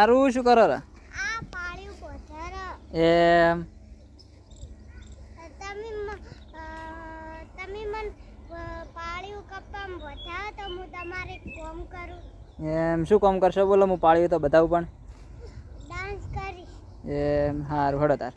આરું શું કરો રે? આ એમ. કરું. એમ શું કામ કરશો? બોલો હું પાળ્યું તો બતાવું ડાન્સ કરીશ. પણ એમ હારું હડો તાર.